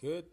good.